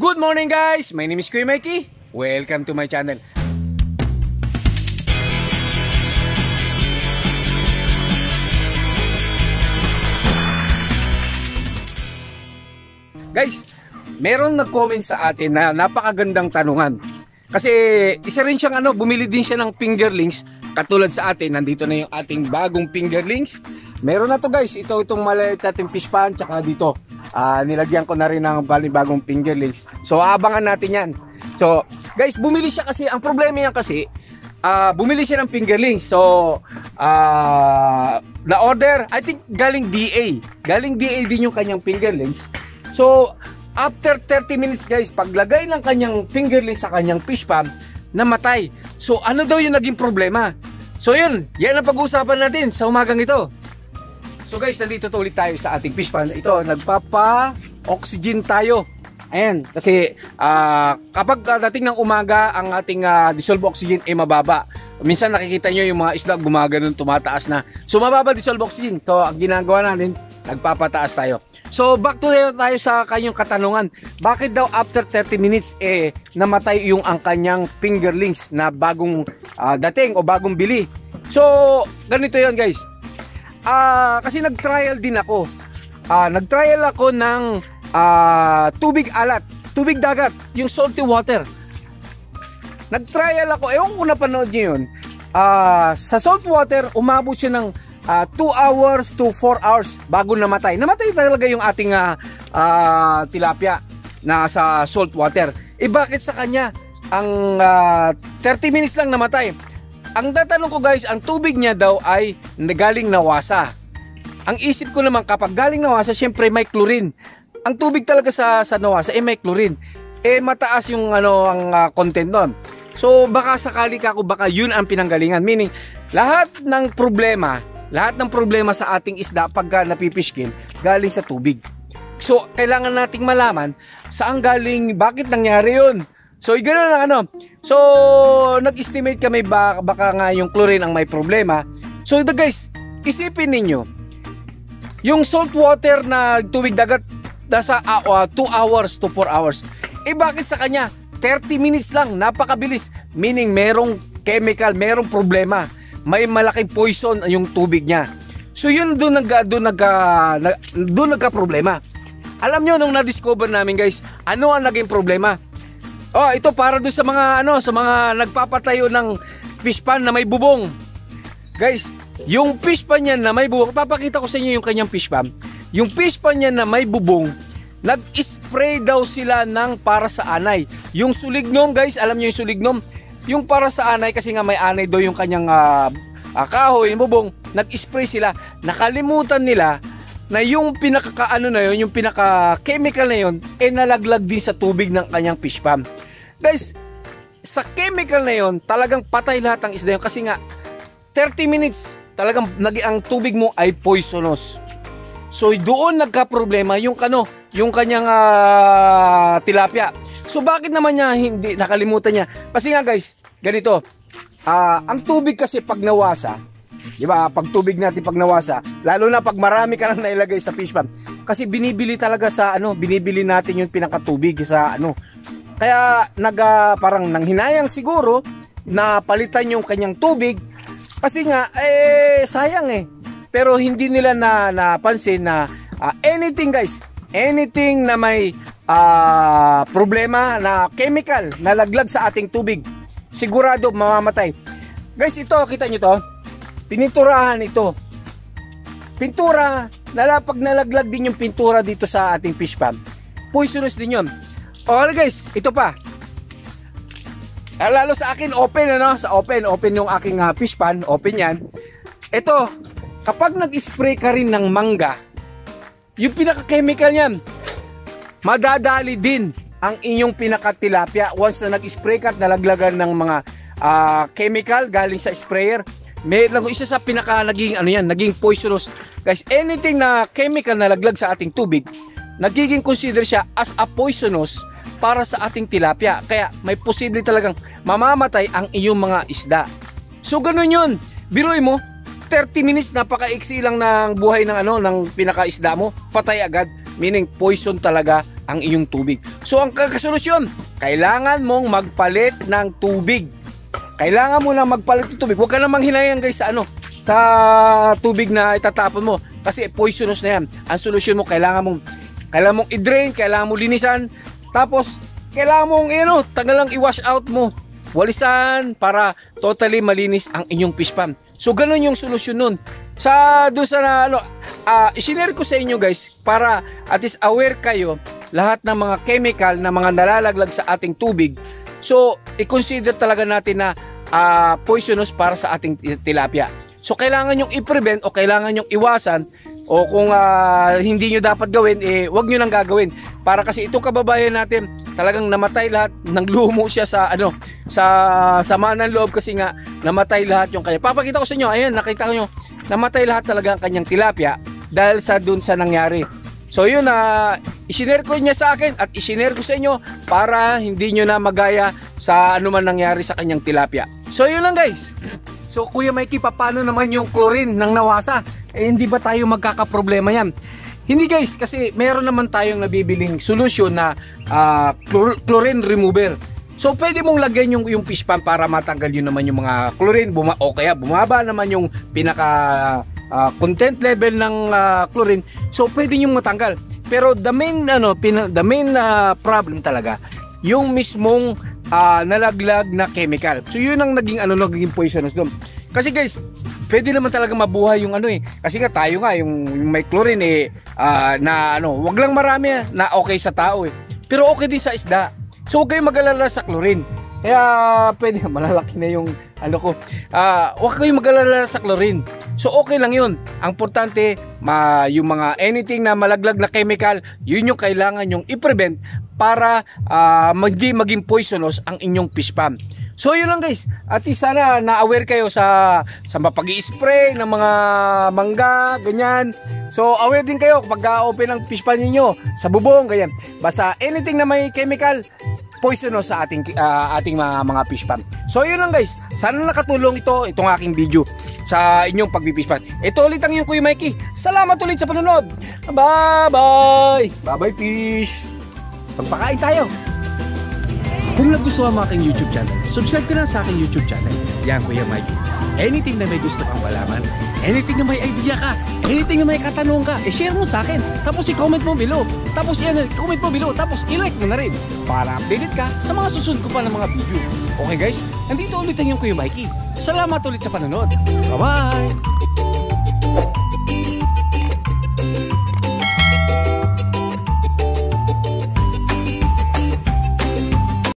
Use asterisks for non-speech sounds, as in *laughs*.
Good morning guys! My name is Kuya Mikey. Welcome to my channel. Guys, meron nag-comment sa atin na napakagandang tanungan. Kasi isa rin siyang ano, bumili din siya ng fingerlings katulad sa atin. Nandito na yung ating bagong fingerlings. Meron na to guys. Ito itong maliit natin fish pan tsaka dito. Uh, nilagyan ko na rin ng bagong fingerlings. So abangan natin yan. So guys, bumili siya kasi ang problema yan kasi uh, bumili siya ng fingerlings. So uh, the order, I think galing DA. Galing DA din yung kanyang fingerlings. So after 30 minutes guys, paglagay ng kanyang fingerling sa kanyang fish pan, namatay. So ano daw yung naging problema? So yun, yan ang pag-uusapan natin sa umagang ito. So guys, nandito to ulit tayo sa ating fish pan. Ito, nagpapa-oxygen tayo. Ayan, kasi uh, kapag dating ng umaga, ang ating uh, dissolved oxygen ay mababa. Minsan nakikita nyo yung mga isla gumaganon, tumataas na. So mababa dissolved oxygen. So ang ginagawa natin, nagpapataas tayo. So back to tayo sa kanyang katanungan. Bakit daw after 30 minutes eh namatay yung ang kanyang fingerlings na bagong uh, dating o bagong bili? So ganito 'yon guys. Uh, kasi nag-trial din ako. Uh, nag-trial ako ng uh, tubig alat, tubig dagat, yung salty water. Nag-trial ako, ewan ko napanood niyo yun. Uh, sa salt water, umabot siya ng 2 uh, hours to 4 hours bago namatay. Namatay talaga yung ating uh, uh, tilapia na sa salt water. Eh bakit sa kanya ang uh, 30 minutes lang namatay? Ang tatanong ko guys, ang tubig niya daw ay galing nawasa. Ang isip ko naman kapag galing nawasa, syempre may chlorine. Ang tubig talaga sa sa nawasa eh may chlorine. Eh mataas yung ano ang uh, content doon. So baka sakali ka ako baka yun ang pinanggalingan. Meaning lahat ng problema lahat ng problema sa ating isda pagka napipishkin, galing sa tubig. So, kailangan nating malaman saan galing, bakit nangyari yun. So, ganoon lang ano. So, nag-estimate kami baka, baka nga yung chlorine ang may problema. So, the guys, isipin ninyo, yung salt water na tubig dagat nasa 2 uh, uh, hours to 4 hours. Eh bakit sa kanya 30 minutes lang, napakabilis. Meaning merong chemical, merong problema may malaking poison yung tubig niya. So yun doon nag doon nag doon nagka problema. Alam niyo nung na-discover namin guys, ano ang naging problema? Oh, ito para doon sa mga ano, sa mga nagpapatayo ng fish pan na may bubong. Guys, yung fish pan niya na may bubong, papakita ko sa inyo yung kanyang fish pan. Yung fish pan niya na may bubong, nag-spray daw sila ng para sa anay. Yung sulignom guys, alam niyo yung sulignom, yung para sa anay kasi nga may anay do yung kanyang uh, kahoy, yung bubong, nag-spray sila. Nakalimutan nila na yung pinaka-ano na yon, yung pinaka-chemical na yon, eh nalaglag din sa tubig ng kanyang fish pump. Guys, sa chemical na yon, talagang patay lahat ang isda yun kasi nga 30 minutes talagang nagi ang tubig mo ay poisonous. So doon nagka-problema yung kano, yung kanyang uh, tilapia. So bakit naman niya hindi nakalimutan niya? Kasi nga guys, ganito. Uh, ang tubig kasi pag nawasa, 'di ba? Pag tubig natin pag nawasa, lalo na pag marami ka nang nailagay sa fish pond, kasi binibili talaga sa ano, binibili natin yung pinakatubig sa ano. Kaya nag uh, parang nanghinayang siguro na palitan yung kanyang tubig kasi nga eh sayang eh. Pero hindi nila na napansin na uh, anything guys, anything na may uh, problema na chemical na laglag sa ating tubig, sigurado mamamatay. Guys, ito, kita nyo to? Pininturahan ito. Pintura, nalapag nalaglag din yung pintura dito sa ating fish pond. Poisonous din yun. O, guys, ito pa. Lalo sa akin, open, ano? Sa open, open yung aking uh, fish pan, open yan. Ito, kapag nag-spray ka rin ng mangga, yung pinaka-chemical niyan, madadali din ang inyong pinaka-tilapia once na nag-spray ka at nalaglagan ng mga uh, chemical galing sa sprayer. May lang isa sa pinaka naging ano yan, naging poisonous. Guys, anything na chemical na laglag sa ating tubig, nagiging consider siya as a poisonous para sa ating tilapia. Kaya may posible talagang mamamatay ang iyong mga isda. So ganun yun. Biruin mo, 30 minutes napakaiksi lang ng buhay ng ano ng pinakaisda mo, patay agad. meaning poison talaga ang iyong tubig. So ang kakasolusyon, kailangan mong magpalit ng tubig. Kailangan mo na magpalit ng tubig. Huwag ka namang hinayang guys sa ano, sa tubig na itatapon mo kasi poisonous na yan. Ang solusyon mo kailangan mong kailangan mong i-drain, kailangan mong linisan, tapos kailangan mong ano, tanggalang i-wash out mo. Walisan para totally malinis ang inyong fish pond. So ganun yung solusyon nun. Sa doon sa na, ano, uh, isinare ko sa inyo guys para at least aware kayo lahat ng mga chemical na mga nalalaglag sa ating tubig. So i-consider talaga natin na uh, poisonous para sa ating tilapia. So kailangan yung i-prevent o kailangan yung iwasan o kung uh, hindi nyo dapat gawin, eh, wag nyo nang gagawin. Para kasi itong kababayan natin, talagang namatay lahat, nang lumo siya sa, ano, sa sama ng loob kasi nga, namatay lahat yung kanya. Papakita ko sa inyo, ayan, nakita ko nyo, namatay lahat talaga ang kanyang tilapia dahil sa dun sa nangyari. So yun na uh, isinare ko niya sa akin at isinare ko sa inyo para hindi nyo na magaya sa anuman nangyari sa kanyang tilapia. So yun lang guys. So Kuya Mikey, paano naman yung chlorine ng nawasa? eh hindi ba tayo magkakaproblema yan? Hindi guys, kasi meron naman tayong nabibiling solusyon na uh, chlor chlorine remover. So pwede mong lagyan yung, yung fish pan para matanggal yun naman yung mga chlorine buma o kaya bumaba naman yung pinaka uh, content level ng uh, chlorine. So pwede yung matanggal. Pero the main ano, pina, the main uh, problem talaga yung mismong uh, nalaglag na chemical. So yun ang naging ano naging poisonous doon. Kasi guys, pwede naman talaga mabuhay yung ano eh. Kasi nga tayo nga yung, yung may chlorine eh uh, na ano, wag lang marami ah, na okay sa tao eh. Pero okay din sa isda. So huwag kayong mag-alala sa chlorine. Kaya pwede *laughs* malalaki na yung ano ko. Uh, huwag kayong mag-alala sa chlorine. So okay lang yun. Ang importante, ma, yung mga anything na malaglag na chemical, yun yung kailangan yung i-prevent para uh, hindi maging poisonous ang inyong fish pond. So yun lang guys. At sana na-aware kayo sa sa mapag spray ng mga mangga, ganyan. So aware din kayo kapag open ang fish pan niyo sa bubong, ganyan. Basta anything na may chemical, poisonous sa ating uh, ating mga mga fish pan. So yun lang guys. Sana nakatulong ito itong aking video sa inyong pagpifish pan. Ito ulit ang yung Kuya Mikey. Salamat ulit sa panonood. Bye-bye. Bye-bye fish. Pagpakain tayo. Kung nagustuhan mo aking YouTube channel, subscribe ka na sa aking YouTube channel. Yan, Kuya Mikey. Anything na may gusto kang malaman, anything na may idea ka, anything na may katanong ka, i-share mo sa akin. Tapos i-comment mo below. Tapos i-comment mo below. Tapos i-like mo na rin para updated ka sa mga susunod ko pa ng mga video. Okay guys, nandito ulit ang yung Kuya Mikey. Salamat ulit sa panonood. Bye-bye!